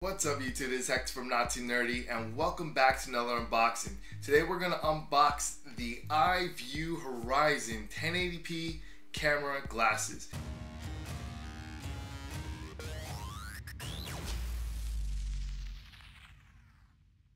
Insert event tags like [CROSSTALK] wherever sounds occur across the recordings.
What's up YouTube, it's Hector from Not Too Nerdy and welcome back to another unboxing. Today we're going to unbox the iVue Horizon 1080p camera glasses.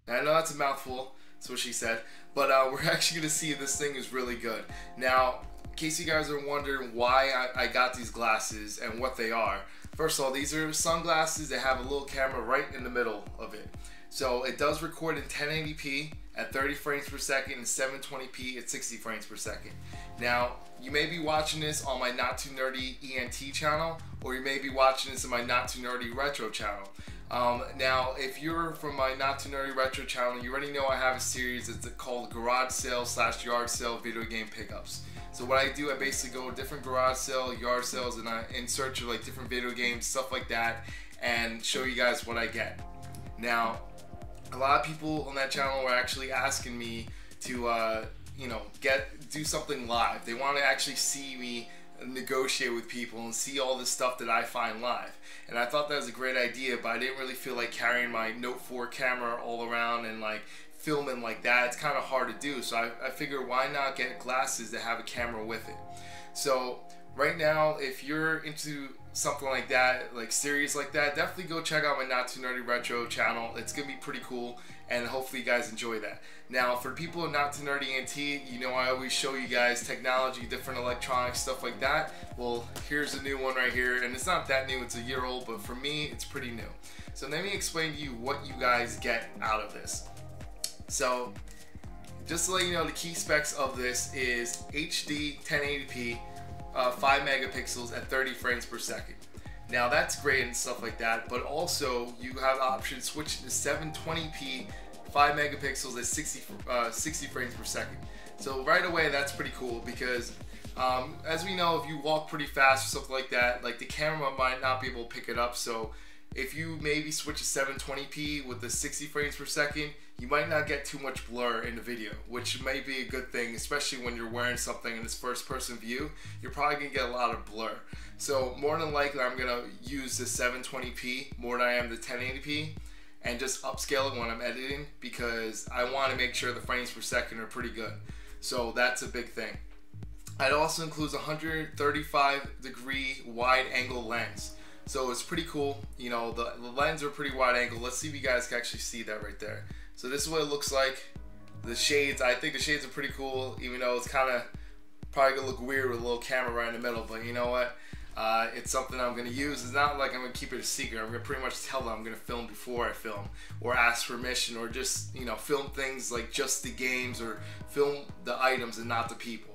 I know that's a mouthful, that's what she said, but uh, [LAUGHS] we're actually going to see if this thing is really good. Now, in case you guys are wondering why I, I got these glasses and what they are, First of all, these are sunglasses that have a little camera right in the middle of it. So it does record in 1080p at 30 frames per second and 720p at 60 frames per second. Now, you may be watching this on my Not Too Nerdy ENT channel, or you may be watching this on my Not Too Nerdy Retro channel. Um, now, if you're from my Not Too Nerdy Retro channel, you already know I have a series that's called Garage Sale slash Yard Sale Video Game Pickups. So what I do, I basically go different garage sale, yard sales, and I in search of like different video games, stuff like that, and show you guys what I get. Now, a lot of people on that channel were actually asking me to, uh, you know, get do something live. They want to actually see me negotiate with people and see all the stuff that I find live. And I thought that was a great idea, but I didn't really feel like carrying my Note 4 camera all around and like filming like that. It's kind of hard to do. So I, I figured why not get glasses that have a camera with it. So right now, if you're into something like that, like series like that, definitely go check out my Not Too Nerdy Retro channel. It's gonna be pretty cool, and hopefully you guys enjoy that. Now, for people of Not Too Nerdy NT, you know I always show you guys technology, different electronics, stuff like that. Well, here's a new one right here, and it's not that new, it's a year old, but for me, it's pretty new. So let me explain to you what you guys get out of this. So just to let you know, the key specs of this is HD 1080p, uh, 5 megapixels at 30 frames per second. Now that's great and stuff like that, but also you have option switch to 720p, 5 megapixels at 60, uh, 60 frames per second. So right away that's pretty cool because um, as we know, if you walk pretty fast or something like that, like the camera might not be able to pick it up. So if you maybe switch to 720p with the 60 frames per second, you might not get too much blur in the video, which may be a good thing, especially when you're wearing something in this first person view. You're probably gonna get a lot of blur. So more than likely, I'm gonna use the 720p more than I am the 1080p and just upscale it when I'm editing because I wanna make sure the frames per second are pretty good. So that's a big thing. It also includes a 135 degree wide angle lens. So it's pretty cool. You know, the, the lens are pretty wide angle. Let's see if you guys can actually see that right there. So this is what it looks like. The shades, I think the shades are pretty cool, even though it's kind of probably gonna look weird with a little camera right in the middle. But you know what? Uh, it's something I'm gonna use. It's not like I'm gonna keep it a secret. I'm gonna pretty much tell them I'm gonna film before I film, or ask permission, or just you know film things like just the games, or film the items and not the people.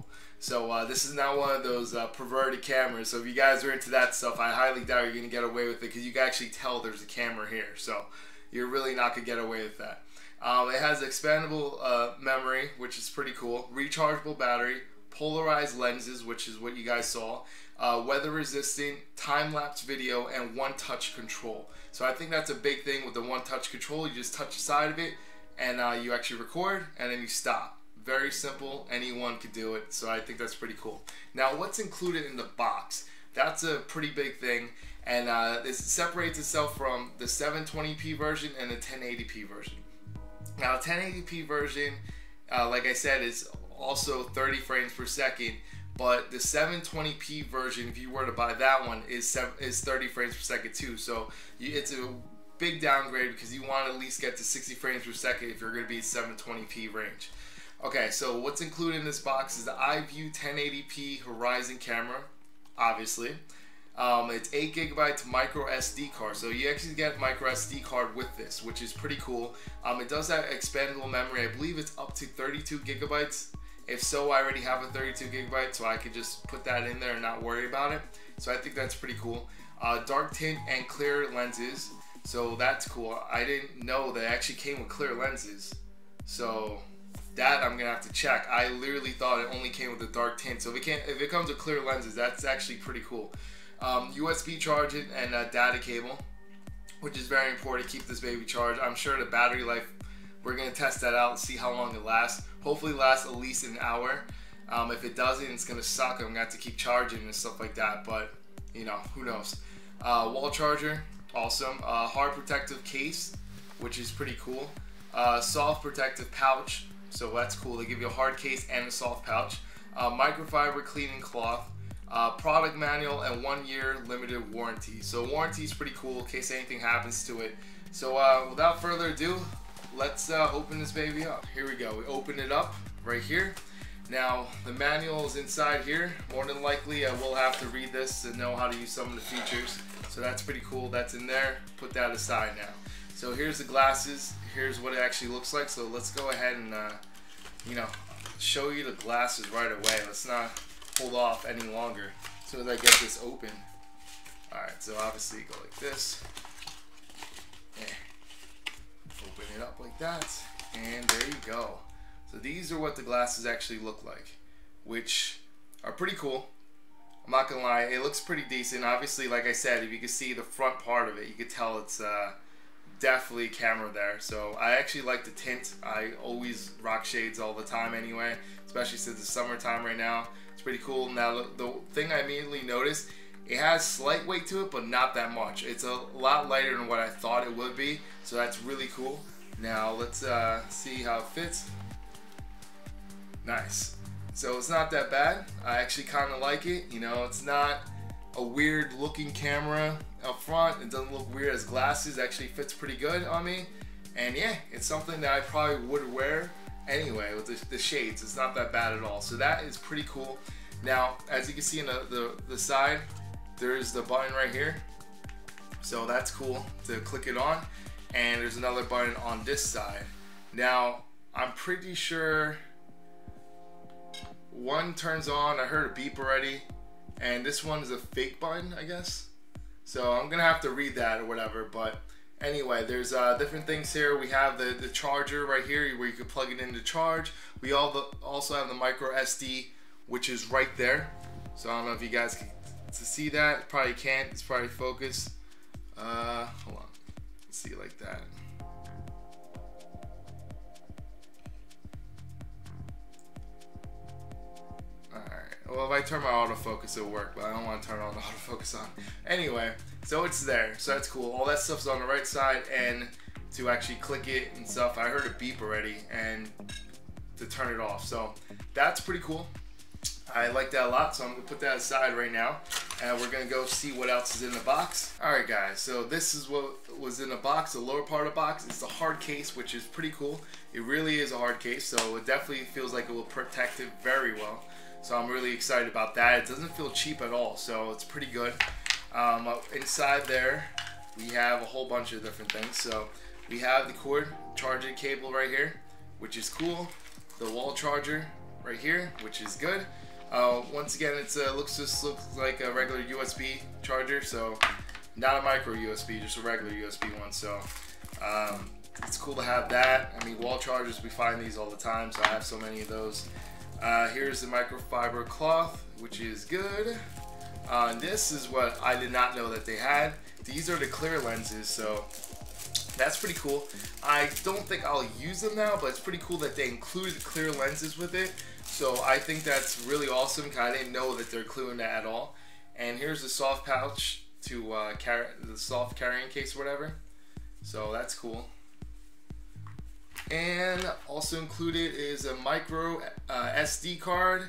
So uh, this is not one of those uh, perverted cameras. So if you guys are into that stuff, I highly doubt you're gonna get away with it because you can actually tell there's a camera here. So you're really not gonna get away with that. Um, it has expandable uh, memory, which is pretty cool. Rechargeable battery, polarized lenses, which is what you guys saw. Uh, weather resistant, time lapse video, and one touch control. So I think that's a big thing with the one touch control. You just touch the side of it and uh, you actually record and then you stop. Very simple, anyone could do it. So I think that's pretty cool. Now, what's included in the box? That's a pretty big thing. And uh, this separates itself from the 720p version and the 1080p version. Now, 1080p version, uh, like I said, is also 30 frames per second, but the 720p version, if you were to buy that one, is seven, is 30 frames per second too. So it's a big downgrade because you want to at least get to 60 frames per second if you're going to be 720p range. Okay, so what's included in this box is the iVue 1080p Horizon camera, obviously. Um, it's 8 gigabytes micro SD card, so you actually get micro SD card with this, which is pretty cool. Um, it does have expandable memory. I believe it's up to 32 gigabytes. If so, I already have a 32 gigabyte, so I could just put that in there and not worry about it. So I think that's pretty cool. Uh, dark tint and clear lenses, so that's cool. I didn't know they actually came with clear lenses, so that I'm gonna have to check. I literally thought it only came with a dark tint. So if it can if it comes with clear lenses, that's actually pretty cool um, USB charging and a data cable, which is very important to keep this baby charged. I'm sure the battery life, we're gonna test that out and see how long it lasts. Hopefully lasts at least an hour. Um, if it doesn't, it's gonna suck. I'm gonna have to keep charging and stuff like that, but you know, who knows. Uh, wall charger, awesome. Uh, hard protective case, which is pretty cool. Uh, soft protective pouch, so that's cool. They give you a hard case and a soft pouch. Uh, microfiber cleaning cloth. Uh, product manual and one year limited warranty. So warranty is pretty cool in case anything happens to it. So uh, without further ado, let's uh, open this baby up. Here we go. We open it up right here. Now the manual is inside here. More than likely I will have to read this to know how to use some of the features. So that's pretty cool. That's in there. Put that aside now. So here's the glasses. Here's what it actually looks like. So let's go ahead and uh, you know show you the glasses right away. Let's not hold off any longer. As soon as I get this open. Alright, so obviously go like this. Yeah. Open it up like that. And there you go. So these are what the glasses actually look like. Which are pretty cool. I'm not gonna lie, it looks pretty decent. Obviously, like I said, if you can see the front part of it, you can tell it's uh, definitely camera there. So I actually like the tint. I always rock shades all the time anyway, especially since it's summertime right now. It's pretty cool. Now the, thing I immediately noticed, it has slight weight to it, but not that much. It's a lot lighter than what I thought it would be, so that's really cool. Now let's uh, see how it fits. Nice. So it's not that bad. I actually kind of like it. You know, it's not a weird looking camera up front. It doesn't look weird as glasses. Actually fits pretty good on me. And yeah, it's something that I probably would wear anyway with the, the shades. It's not that bad at all. So that is pretty cool. Now, as you can see in the, the, the side, there's the button right here. So that's cool to click it on. And there's another button on this side. Now, I'm pretty sure one turns on, I heard a beep already, and this one is a fake button, I guess. So I'm gonna have to read that or whatever, but anyway, there's uh, different things here. We have the, the charger right here where you can plug it in to charge. We all the, also have the micro SD, which is right there. So I don't know if you guys can to see that. Probably can't, it's probably focused. Uh, hold on, Let's see like that. Well, if I turn my autofocus, it'll work, but I don't want to turn on the [LAUGHS] autofocus on. Anyway, so it's there, so that's cool. All that stuff's on the right side, and to actually click it and stuff, I heard a beep already, and to turn it off. So that's pretty cool. I like that a lot, so I'm gonna put that aside right now, and we're gonna go see what else is in the box. All right, guys, so this is what was in the box. The lower part of the box is the hard case, which is pretty cool. It really is a hard case, so it definitely feels like it will protect it very well. So I'm really excited about that. It doesn't feel cheap at all, so it's pretty good. Um, inside there, we have a whole bunch of different things. So we have the cord charging cable right here, which is cool. The wall charger right here, which is good. Uh, once again, it uh, looks just looks like a regular USB charger, so not a micro USB, just a regular USB one. So um, it's cool to have that. I mean, wall chargers, we find these all the time, so I have so many of those. Uh, here's the microfiber cloth, which is good. Uh, this is what I did not know that they had. These are the clear lenses, so that's pretty cool. I don't think I'll use them now, but it's pretty cool that they included clear lenses with it. So I think that's really awesome. Cause I didn't know that they're including that at all. And here's the soft pouch to uh, carry the soft carrying case or whatever. So that's cool. And also included is a micro uh, SD card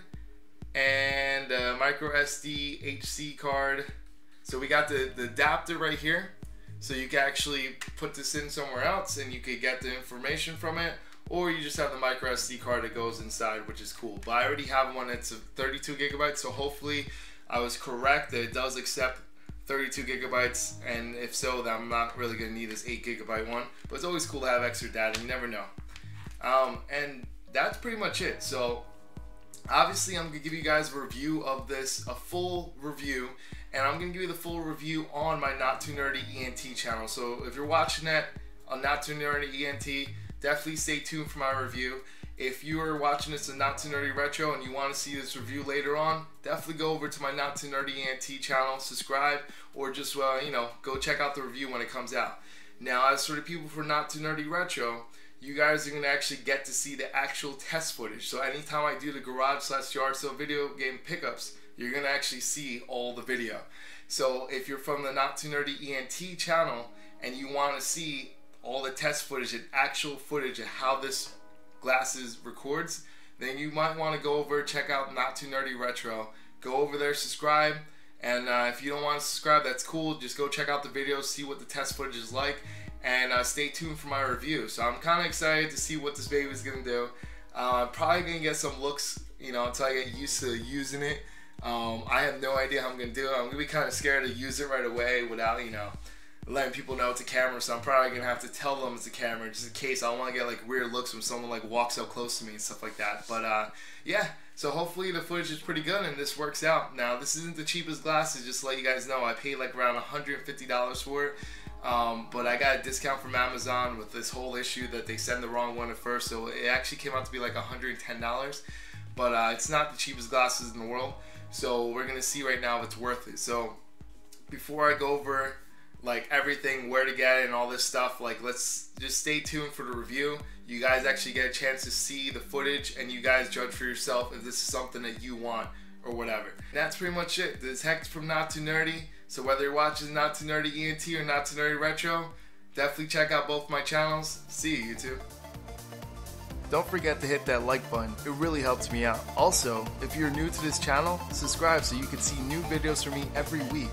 and a micro SD HC card. So we got the, the adapter right here. So you can actually put this in somewhere else and you could get the information from it. Or you just have the micro SD card that goes inside, which is cool. But I already have one that's 32 gigabytes, so hopefully I was correct that it does accept 32 gigabytes, and if so, then I'm not really gonna need this 8 gigabyte one. But it's always cool to have extra data. You never know. Um, and that's pretty much it. So obviously, I'm gonna give you guys a review of this, a full review, and I'm gonna give you the full review on my Not Too Nerdy ENT channel. So if you're watching that on Not Too Nerdy ENT, definitely stay tuned for my review. If you are watching this on Not Too Nerdy Retro and you want to see this review later on, definitely go over to my Not Too Nerdy ENT channel, subscribe, or just, uh, you know, go check out the review when it comes out. Now, as for the people for Not Too Nerdy Retro, you guys are going to actually get to see the actual test footage. So anytime I do the garage slash yard sale video game pickups, you're going to actually see all the video. So if you're from the Not Too Nerdy ENT channel and you want to see all the test footage and actual footage of how this glasses records, then you might want to go over check out Not Too Nerdy Retro. Go over there, subscribe, and uh, if you don't want to subscribe, that's cool. Just go check out the videos, see what the test footage is like, and uh, stay tuned for my review. So I'm kind of excited to see what this baby is gonna do. Uh, I'm probably gonna get some looks, you know, until I get used to using it. Um, I have no idea how I'm gonna do it. I'm gonna be kind of scared to use it right away without, you know, letting people know it's a camera. So I'm probably gonna have to tell them it's a camera just in case. I don't want to get like weird looks when someone like walks up close to me and stuff like that. But uh, yeah. So hopefully the footage is pretty good and this works out. Now this isn't the cheapest glasses. Just to let you guys know, I paid like around 150 dollars for it. Um, but I got a discount from Amazon with this whole issue that they send the wrong one at first, so it actually came out to be like $110. But uh, it's not the cheapest glasses in the world, so we're gonna see right now if it's worth it. So before I go over like everything, where to get it, and all this stuff, like let's just stay tuned for the review. You guys actually get a chance to see the footage, and you guys judge for yourself if this is something that you want or whatever. That's pretty much it. This Hex from Not Too Nerdy. So whether you're watching Not Too Nerdy ENT or Not Too Nerdy Retro, definitely check out both my channels. See you, YouTube. Don't forget to hit that like button, it really helps me out. Also, if you're new to this channel, subscribe so you can see new videos from me every week.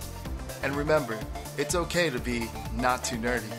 And remember, it's okay to be not too nerdy.